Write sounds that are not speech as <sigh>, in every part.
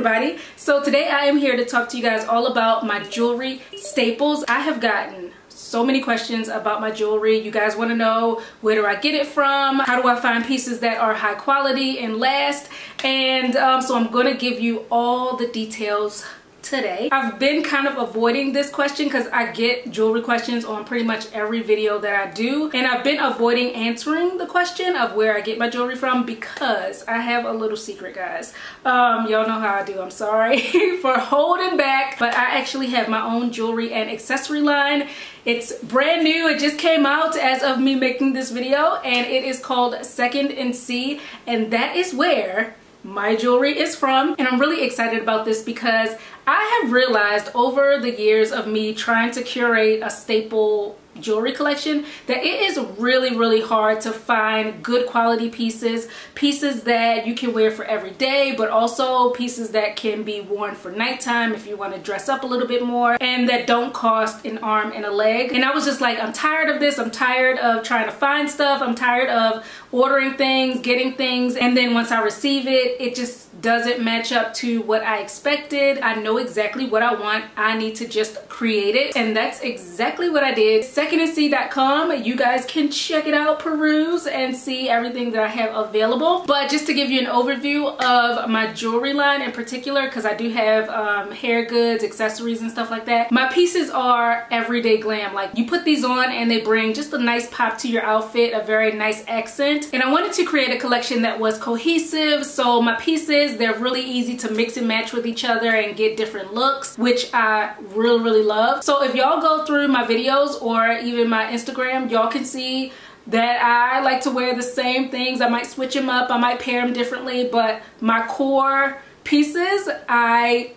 everybody. So today I am here to talk to you guys all about my jewelry staples. I have gotten so many questions about my jewelry. You guys want to know where do I get it from? How do I find pieces that are high quality and last? And um, so I'm to give you all the details today. I've been kind of avoiding this question because I get jewelry questions on pretty much every video that I do and I've been avoiding answering the question of where I get my jewelry from because I have a little secret guys. Um, Y'all know how I do. I'm sorry <laughs> for holding back but I actually have my own jewelry and accessory line. It's brand new. It just came out as of me making this video and it is called Second and C and that is where my jewelry is from. And I'm really excited about this because I have realized over the years of me trying to curate a staple jewelry collection that it is really really hard to find good quality pieces pieces that you can wear for every day but also pieces that can be worn for nighttime if you want to dress up a little bit more and that don't cost an arm and a leg and I was just like I'm tired of this I'm tired of trying to find stuff I'm tired of ordering things getting things and then once I receive it it just doesn't match up to what I expected. I know exactly what I want. I need to just create it. And that's exactly what I did. Secondandc.com. You guys can check it out, peruse, and see everything that I have available. But just to give you an overview of my jewelry line in particular, because I do have um, hair goods, accessories, and stuff like that. My pieces are everyday glam. Like you put these on and they bring just a nice pop to your outfit, a very nice accent. And I wanted to create a collection that was cohesive. So my pieces they're really easy to mix and match with each other and get different looks, which I really, really love. So if y'all go through my videos or even my Instagram, y'all can see that I like to wear the same things. I might switch them up, I might pair them differently, but my core pieces, I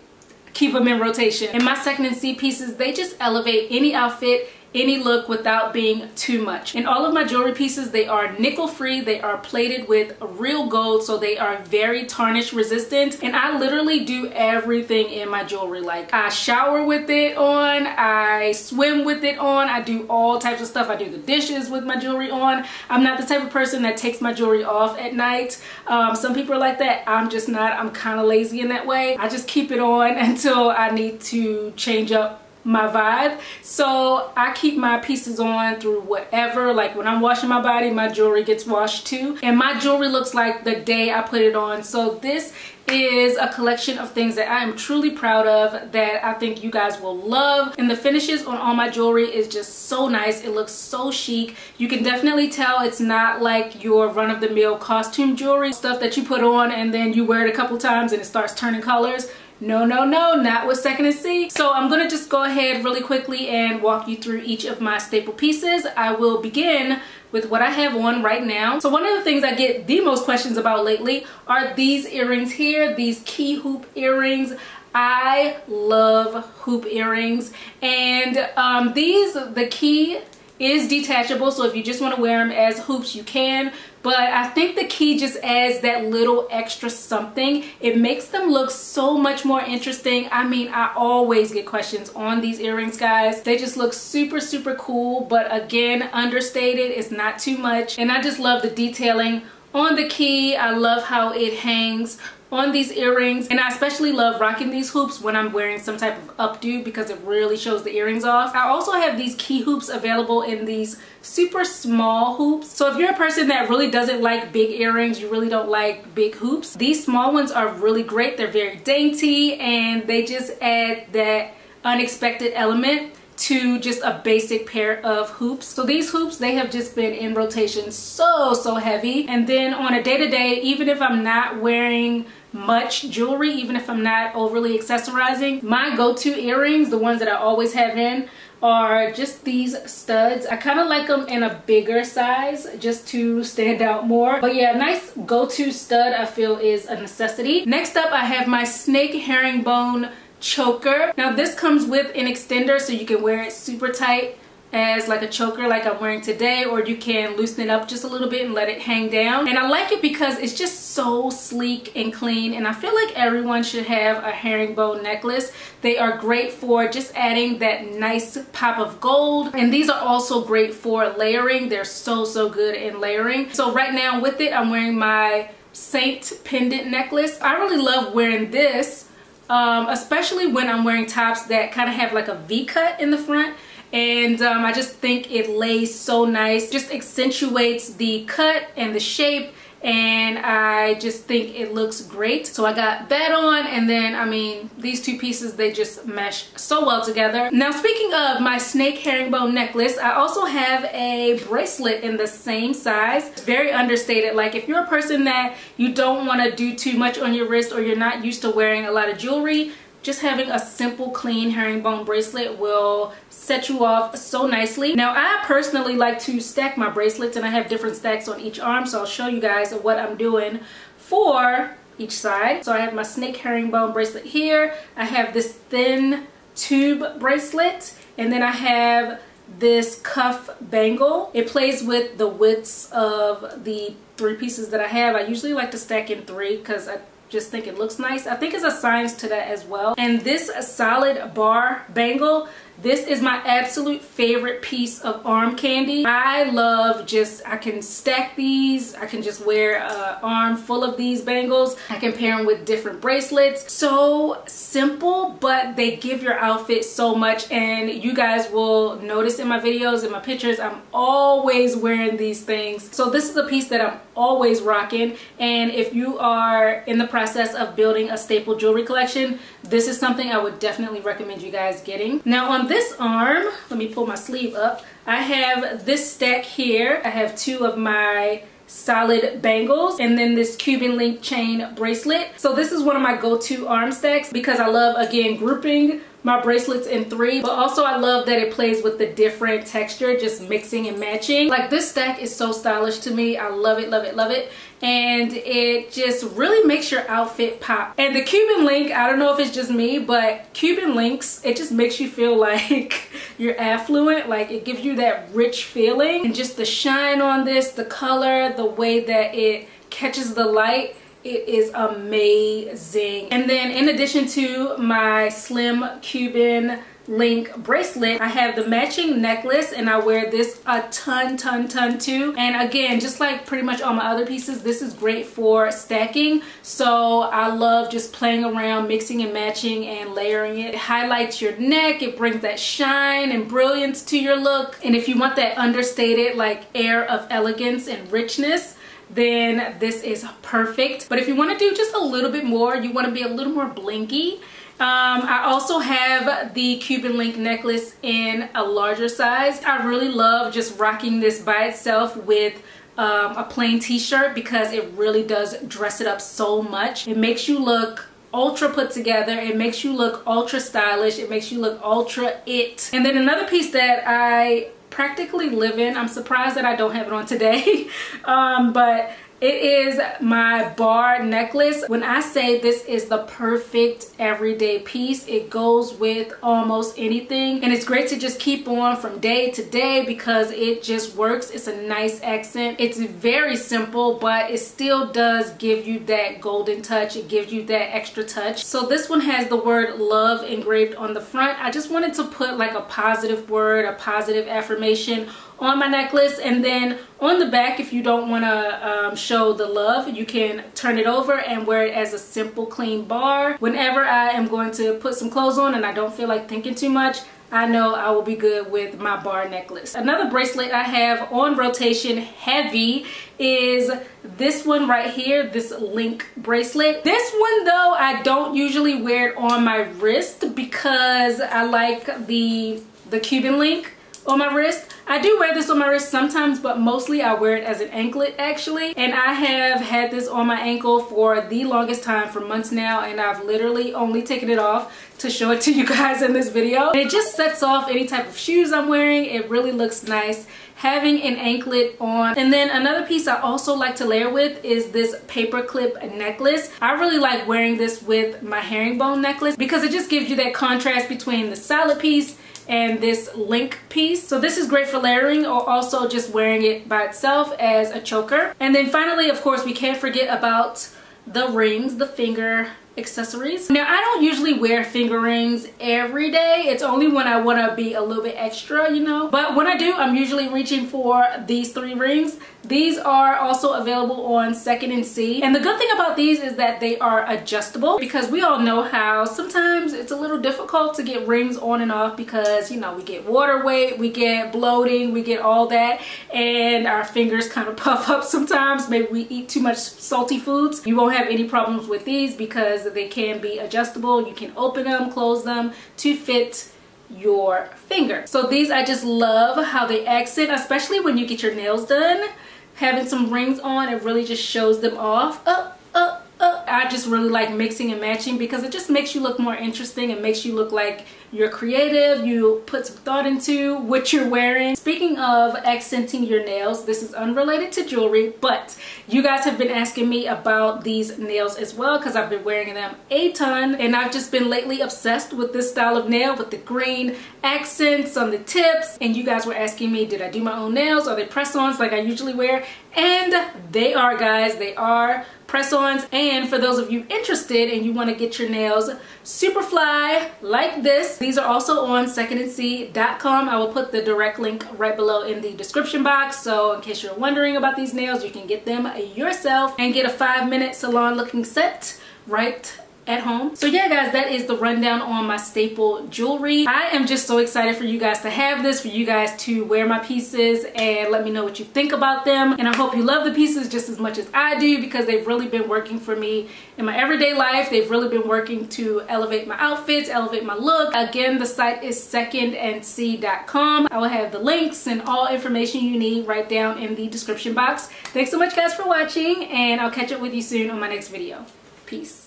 keep them in rotation. And my second and C pieces, they just elevate any outfit any look without being too much. And all of my jewelry pieces, they are nickel free. They are plated with real gold, so they are very tarnish resistant. And I literally do everything in my jewelry. Like I shower with it on, I swim with it on, I do all types of stuff. I do the dishes with my jewelry on. I'm not the type of person that takes my jewelry off at night. Um, some people are like that. I'm just not. I'm kind of lazy in that way. I just keep it on <laughs> until I need to change up my vibe. So I keep my pieces on through whatever like when I'm washing my body my jewelry gets washed too. And my jewelry looks like the day I put it on. So this is a collection of things that I am truly proud of that I think you guys will love. And the finishes on all my jewelry is just so nice. It looks so chic. You can definitely tell it's not like your run-of-the-mill costume jewelry stuff that you put on and then you wear it a couple times and it starts turning colors no, no, no, not with Second and C. So I'm gonna just go ahead really quickly and walk you through each of my staple pieces. I will begin with what I have on right now. So one of the things I get the most questions about lately are these earrings here, these key hoop earrings. I love hoop earrings and um, these, the key is detachable so if you just want to wear them as hoops you can but I think the key just adds that little extra something. It makes them look so much more interesting. I mean, I always get questions on these earrings, guys. They just look super, super cool, but again, understated. It's not too much. And I just love the detailing on the key. I love how it hangs on these earrings and I especially love rocking these hoops when I'm wearing some type of updo because it really shows the earrings off. I also have these key hoops available in these super small hoops. So if you're a person that really doesn't like big earrings, you really don't like big hoops, these small ones are really great. They're very dainty and they just add that unexpected element to just a basic pair of hoops. So these hoops, they have just been in rotation so, so heavy. And then on a day-to-day, -day, even if I'm not wearing much jewelry, even if I'm not overly accessorizing, my go-to earrings, the ones that I always have in, are just these studs. I kind of like them in a bigger size just to stand out more. But yeah, a nice go-to stud I feel is a necessity. Next up, I have my snake herringbone choker. Now this comes with an extender so you can wear it super tight as like a choker like I'm wearing today or you can loosen it up just a little bit and let it hang down. And I like it because it's just so sleek and clean and I feel like everyone should have a herringbone necklace. They are great for just adding that nice pop of gold and these are also great for layering. They're so so good in layering. So right now with it I'm wearing my Saint pendant necklace. I really love wearing this um, especially when I'm wearing tops that kind of have like a V cut in the front. And um, I just think it lays so nice. Just accentuates the cut and the shape and I just think it looks great. So I got that on and then I mean these two pieces they just mesh so well together. Now speaking of my snake herringbone necklace I also have a bracelet in the same size. It's very understated like if you're a person that you don't want to do too much on your wrist or you're not used to wearing a lot of jewelry just having a simple clean herringbone bracelet will set you off so nicely. Now I personally like to stack my bracelets and I have different stacks on each arm so I'll show you guys what I'm doing for each side. So I have my snake herringbone bracelet here. I have this thin tube bracelet and then I have this cuff bangle. It plays with the widths of the three pieces that I have. I usually like to stack in three because I just think it looks nice. I think it's a science to that as well. And this solid bar bangle, this is my absolute favorite piece of arm candy. I love just, I can stack these. I can just wear an arm full of these bangles. I can pair them with different bracelets. So simple, but they give your outfit so much. And you guys will notice in my videos, in my pictures, I'm always wearing these things. So this is a piece that I'm always rocking. And if you are in the process of building a staple jewelry collection, this is something I would definitely recommend you guys getting. Now on this arm, let me pull my sleeve up, I have this stack here. I have two of my solid bangles and then this Cuban link chain bracelet. So this is one of my go-to arm stacks because I love, again, grouping my bracelets in three but also I love that it plays with the different texture just mixing and matching. Like this stack is so stylish to me. I love it love it love it. And it just really makes your outfit pop. And the Cuban link I don't know if it's just me but Cuban links it just makes you feel <laughs> like you're affluent. Like it gives you that rich feeling. And just the shine on this the color the way that it catches the light it is amazing. And then in addition to my slim Cuban link bracelet i have the matching necklace and i wear this a ton ton ton too. And again just like pretty much all my other pieces this is great for stacking. So i love just playing around mixing and matching and layering it. It highlights your neck it brings that shine and brilliance to your look. And if you want that understated like air of elegance and richness then this is perfect. But if you want to do just a little bit more, you want to be a little more blinky, um, I also have the Cuban link necklace in a larger size. I really love just rocking this by itself with um, a plain t-shirt because it really does dress it up so much. It makes you look ultra put together. It makes you look ultra stylish. It makes you look ultra it. And then another piece that I practically live in. I'm surprised that I don't have it on today. <laughs> um, but it is my bar necklace. When I say this is the perfect everyday piece, it goes with almost anything. And it's great to just keep on from day to day because it just works. It's a nice accent. It's very simple, but it still does give you that golden touch. It gives you that extra touch. So this one has the word love engraved on the front. I just wanted to put like a positive word, a positive affirmation on my necklace and then on the back if you don't want to um, show the love you can turn it over and wear it as a simple clean bar whenever I am going to put some clothes on and I don't feel like thinking too much I know I will be good with my bar necklace. Another bracelet I have on rotation heavy is this one right here, this link bracelet. This one though, I don't usually wear it on my wrist because I like the, the Cuban link on my wrist. I do wear this on my wrist sometimes, but mostly I wear it as an anklet actually. And I have had this on my ankle for the longest time, for months now, and I've literally only taken it off to show it to you <laughs> guys in this video. And it just sets off any type of shoes I'm wearing. It really looks nice having an anklet on. And then another piece I also like to layer with is this paperclip necklace. I really like wearing this with my herringbone necklace because it just gives you that contrast between the solid piece and this link piece. So this is great for layering or also just wearing it by itself as a choker. And then finally, of course, we can't forget about the rings, the finger accessories. Now I don't usually wear finger rings every day. It's only when I want to be a little bit extra, you know. But when I do, I'm usually reaching for these three rings. These are also available on Second and C. And the good thing about these is that they are adjustable because we all know how sometimes it's a little difficult to get rings on and off because, you know, we get water weight, we get bloating, we get all that, and our fingers kind of <laughs> puff up sometimes. Maybe we eat too much salty foods. You won't have any problems with these because they can be adjustable. You can open them, close them to fit your finger. So these I just love how they accent, especially when you get your nails done. Having some rings on, it really just shows them off. Uh, uh, uh. I just really like mixing and matching because it just makes you look more interesting. It makes you look like you're creative, you put some thought into what you're wearing. Speaking of accenting your nails, this is unrelated to jewelry, but you guys have been asking me about these nails as well because I've been wearing them a ton and I've just been lately obsessed with this style of nail with the green accents on the tips and you guys were asking me did I do my own nails? Are they press-ons like I usually wear? And they are guys, they are press-ons and for those of you interested and you want to get your nails super fly like this these are also on secondandc.com i will put the direct link right below in the description box. So in case you're wondering about these nails you can get them yourself and get a five minute salon looking set right at home. So yeah guys, that is the rundown on my staple jewelry. I am just so excited for you guys to have this, for you guys to wear my pieces and let me know what you think about them. And I hope you love the pieces just as much as I do because they've really been working for me in my everyday life. They've really been working to elevate my outfits, elevate my look. Again, the site is secondandc.com. I will have the links and all information you need right down in the description box. Thanks so much guys for watching and I'll catch up with you soon on my next video. Peace.